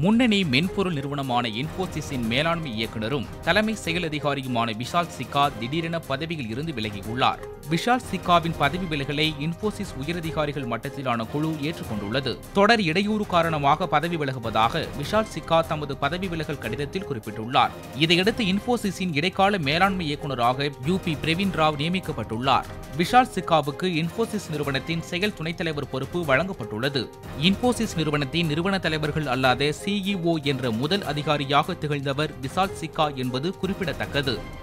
முன்னணி மென்பொருள் நிறுவனமான இன்போசிஸின் மேலாண்மை இயக்குனரும் தலைமை செயல் அதிகாரியுமான விஷால் சிக்கா திடீரென பதவியில் இருந்து விலகியுள்ளார். விஷால் சிக்காவின் பதவி விலகலை இன்போசிஸ் உயரதிகாரிகள் மட்டத்திலான குழு ஏற்றுக்கொண்டுள்ளது. தொடர் இடையூறு காரணமாக பதவி விலகுவதாக விஷால் சிக்கா தமது பதவி விலகல் கடிதத்தில் குறிப்பிட்டுள்ளார். இதையடுத்து இன்போசிஸின் இடைக்கால மேலாண்மை இயக்குநராக யூ பி பிரவீன் ராவ் நியமிக்கப்பட்டுள்ளார். விஷால் சிக்காவுக்கு இன்போசிஸ் நிறுவனத்தின் செயல் துணைத் தலைவர் பொறுப்பு வழங்கப்பட்டுள்ளது. இன்போசிஸ் நிறுவனத்தின் நிறுவன தலைவர்கள் அல்லாத சிஇஓ என்ற முதல் அதிகாரியாக திகழ்ந்தவர் விசால் சிக்கா என்பது குறிப்பிடத்தக்கது.